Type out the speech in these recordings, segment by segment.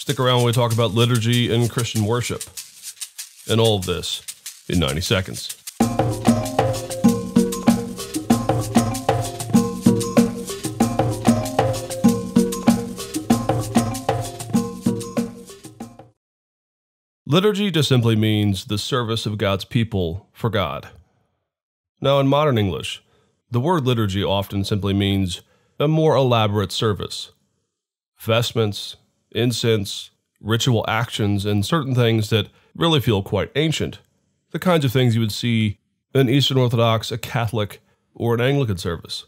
Stick around when we talk about liturgy and Christian worship. And all of this in 90 seconds. Liturgy just simply means the service of God's people for God. Now, in modern English, the word liturgy often simply means a more elaborate service. Vestments, incense, ritual actions, and certain things that really feel quite ancient. The kinds of things you would see in Eastern Orthodox, a Catholic, or an Anglican service.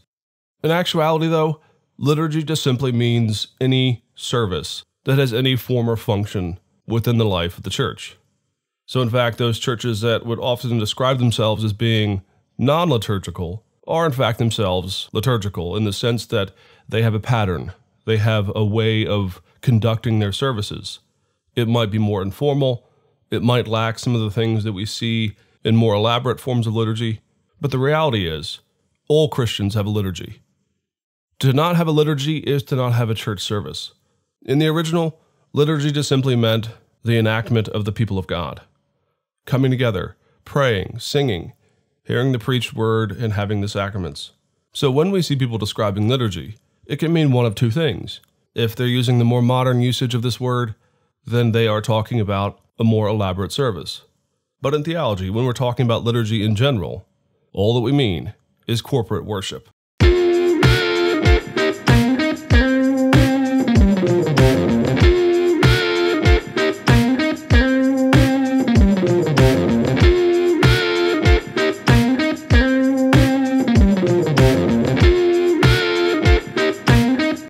In actuality, though, liturgy just simply means any service that has any form or function within the life of the church. So, in fact, those churches that would often describe themselves as being non liturgical are, in fact, themselves liturgical in the sense that they have a pattern, they have a way of conducting their services. It might be more informal, it might lack some of the things that we see in more elaborate forms of liturgy, but the reality is, all Christians have a liturgy. To not have a liturgy is to not have a church service. In the original, Liturgy just simply meant the enactment of the people of God, coming together, praying, singing, hearing the preached word, and having the sacraments. So when we see people describing liturgy, it can mean one of two things. If they're using the more modern usage of this word, then they are talking about a more elaborate service. But in theology, when we're talking about liturgy in general, all that we mean is corporate worship.